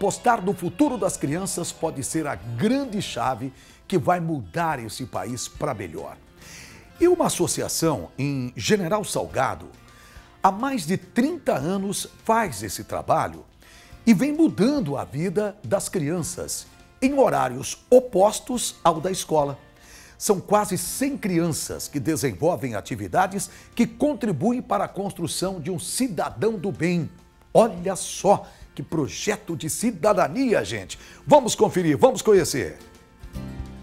Postar no futuro das crianças pode ser a grande chave que vai mudar esse país para melhor. E uma associação em General Salgado, há mais de 30 anos faz esse trabalho e vem mudando a vida das crianças em horários opostos ao da escola. São quase 100 crianças que desenvolvem atividades que contribuem para a construção de um cidadão do bem. Olha só que projeto de cidadania, gente. Vamos conferir, vamos conhecer.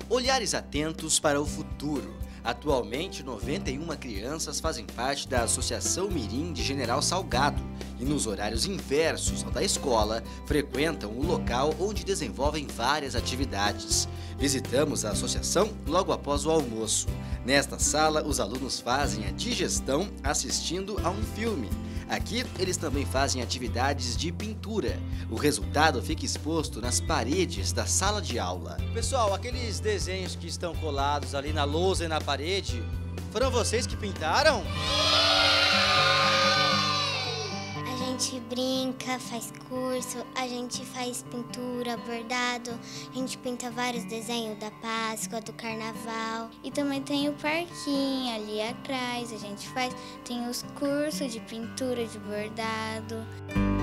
Olhares atentos para o futuro. Atualmente, 91 crianças fazem parte da Associação Mirim de General Salgado e, nos horários inversos ao da escola, frequentam o local onde desenvolvem várias atividades. Visitamos a associação logo após o almoço. Nesta sala, os alunos fazem a digestão assistindo a um filme. Aqui, eles também fazem atividades de pintura. O resultado fica exposto nas paredes da sala de aula. Pessoal, aqueles desenhos que estão colados ali na lousa e na parede, foram vocês que pintaram? Gente brinca, faz curso, a gente faz pintura, bordado, a gente pinta vários desenhos da Páscoa, do Carnaval. E também tem o parquinho ali atrás, a gente faz, tem os cursos de pintura, de bordado.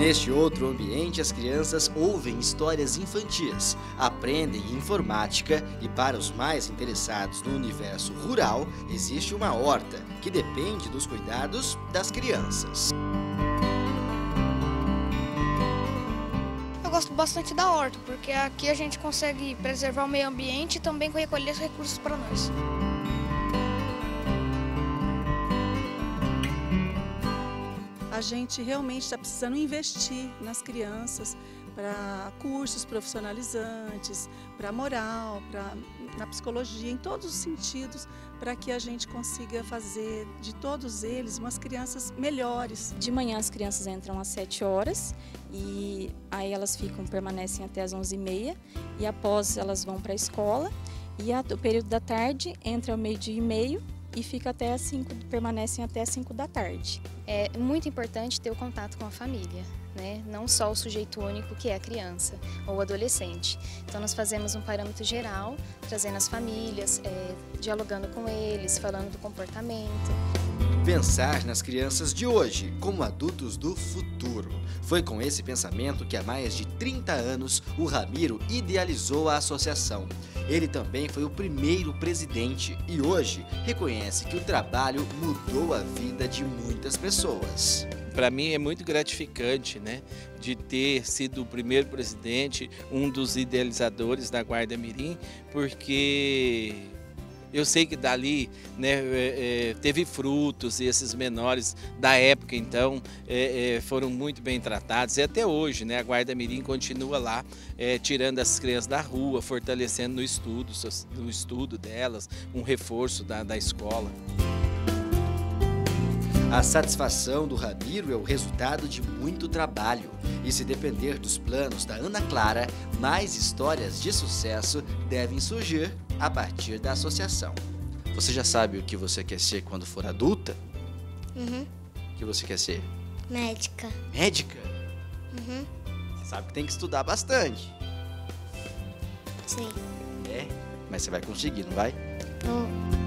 Neste outro ambiente, as crianças ouvem histórias infantis, aprendem informática e, para os mais interessados no universo rural, existe uma horta que depende dos cuidados das crianças. Eu gosto bastante da horta, porque aqui a gente consegue preservar o meio ambiente e também recolher os recursos para nós. A gente realmente está precisando investir nas crianças para cursos profissionalizantes, para moral, para na psicologia, em todos os sentidos, para que a gente consiga fazer de todos eles umas crianças melhores. De manhã as crianças entram às 7 horas e aí elas ficam permanecem até às 11h30 e após elas vão para a escola e a, o período da tarde entra ao meio-dia e meio e fica até as 5, permanecem até as 5 da tarde. É muito importante ter o contato com a família, né? não só o sujeito único que é a criança ou adolescente. Então nós fazemos um parâmetro geral, trazendo as famílias, é, dialogando com eles, falando do comportamento. Pensar nas crianças de hoje como adultos do futuro. Foi com esse pensamento que há mais de 30 anos o Ramiro idealizou a associação. Ele também foi o primeiro presidente e hoje reconhece que o trabalho mudou a vida de muitas pessoas. Para mim é muito gratificante, né, de ter sido o primeiro presidente, um dos idealizadores da Guarda Mirim, porque eu sei que dali né, é, é, teve frutos e esses menores da época, então, é, foram muito bem tratados. E até hoje, né, a Guarda Mirim continua lá, é, tirando as crianças da rua, fortalecendo no estudo, no estudo delas, um reforço da, da escola. A satisfação do Ramiro é o resultado de muito trabalho. E se depender dos planos da Ana Clara, mais histórias de sucesso devem surgir a partir da associação. Você já sabe o que você quer ser quando for adulta? Uhum. O que você quer ser? Médica. Médica? Uhum. Você sabe que tem que estudar bastante. Sim. É? Mas você vai conseguir, não vai? Vou.